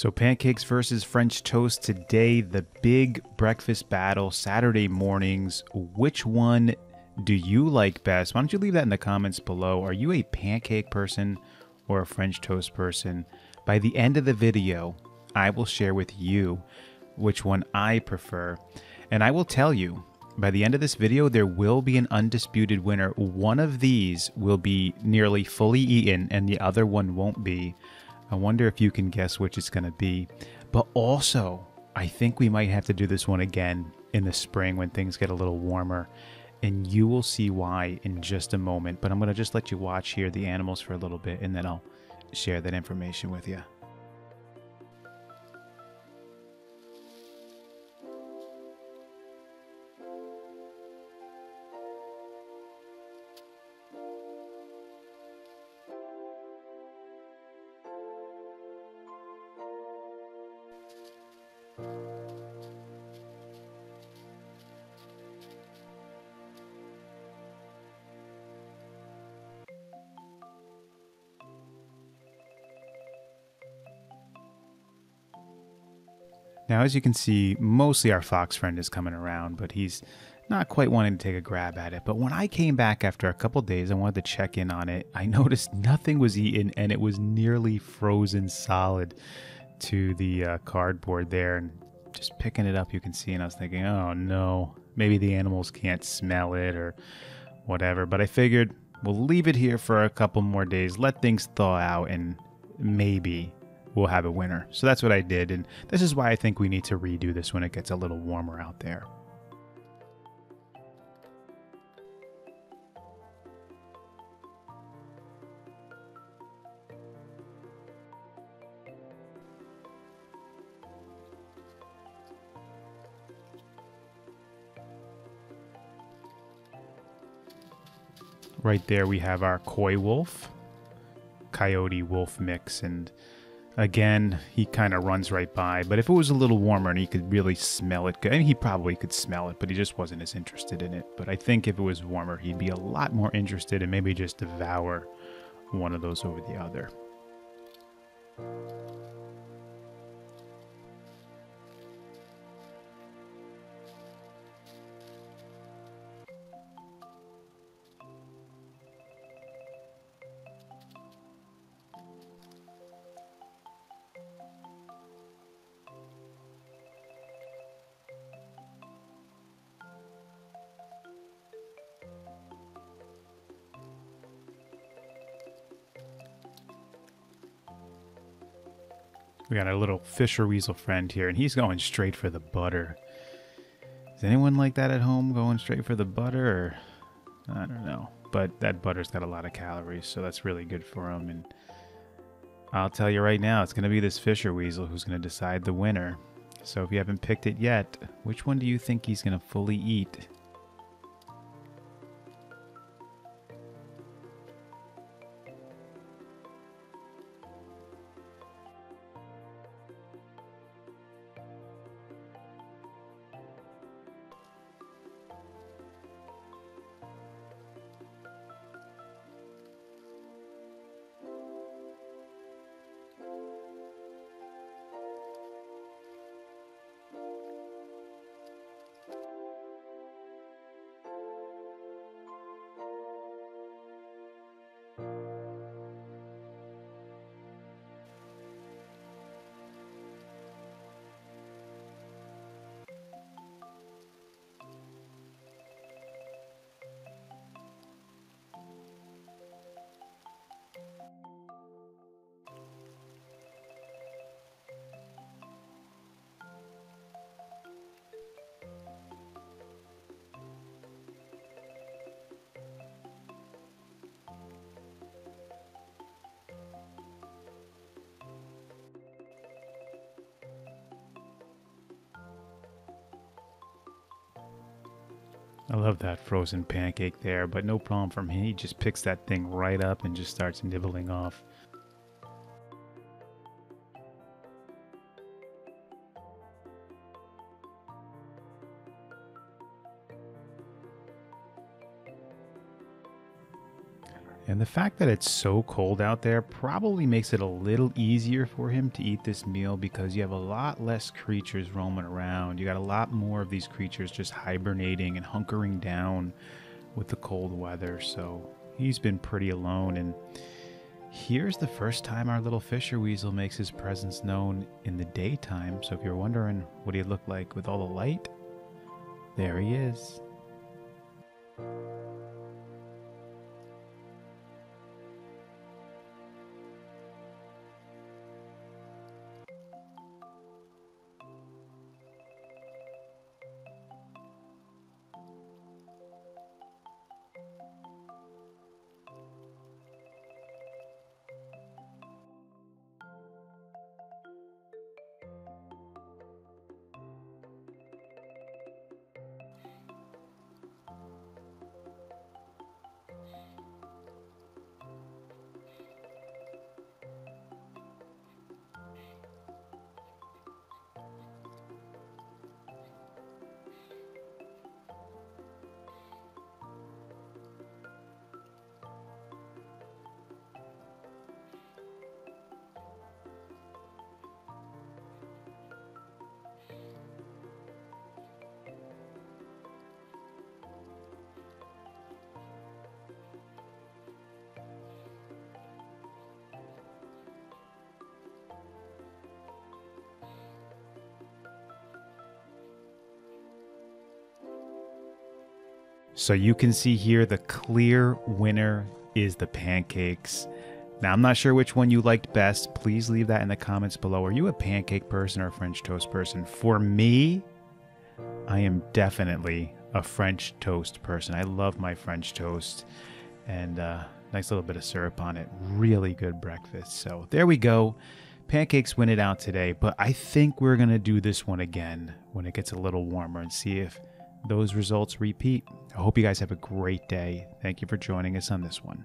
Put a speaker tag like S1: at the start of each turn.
S1: So, pancakes versus French toast today, the big breakfast battle, Saturday mornings. Which one do you like best? Why don't you leave that in the comments below? Are you a pancake person or a French toast person? By the end of the video, I will share with you which one I prefer. And I will tell you, by the end of this video, there will be an undisputed winner. One of these will be nearly fully eaten, and the other one won't be. I wonder if you can guess which it's going to be. But also, I think we might have to do this one again in the spring when things get a little warmer. And you will see why in just a moment. But I'm going to just let you watch here the animals for a little bit, and then I'll share that information with you. Now, as you can see, mostly our fox friend is coming around, but he's not quite wanting to take a grab at it. But when I came back after a couple days, I wanted to check in on it. I noticed nothing was eaten and it was nearly frozen solid to the uh, cardboard there. And just picking it up, you can see, and I was thinking, oh no, maybe the animals can't smell it or whatever. But I figured we'll leave it here for a couple more days, let things thaw out, and maybe we'll have a winner. So that's what I did, and this is why I think we need to redo this when it gets a little warmer out there. Right there we have our coy wolf, coyote wolf mix, and Again, he kind of runs right by, but if it was a little warmer and he could really smell it, I mean, he probably could smell it, but he just wasn't as interested in it. But I think if it was warmer, he'd be a lot more interested and maybe just devour one of those over the other. We got our little Fisher Weasel friend here, and he's going straight for the butter. Is anyone like that at home going straight for the butter? Or I don't know. But that butter's got a lot of calories, so that's really good for him. And I'll tell you right now, it's going to be this Fisher Weasel who's going to decide the winner. So if you haven't picked it yet, which one do you think he's going to fully eat? I love that frozen pancake there, but no problem from him. He just picks that thing right up and just starts nibbling off. And the fact that it's so cold out there probably makes it a little easier for him to eat this meal because you have a lot less creatures roaming around. You got a lot more of these creatures just hibernating and hunkering down with the cold weather. So he's been pretty alone. And here's the first time our little Fisher Weasel makes his presence known in the daytime. So if you're wondering what he'd look like with all the light, there he is. So you can see here the clear winner is the pancakes. Now, I'm not sure which one you liked best. Please leave that in the comments below. Are you a pancake person or a French toast person? For me, I am definitely a French toast person. I love my French toast and uh, nice little bit of syrup on it. Really good breakfast. So there we go. Pancakes win it out today, but I think we're going to do this one again when it gets a little warmer and see if those results repeat. I hope you guys have a great day. Thank you for joining us on this one.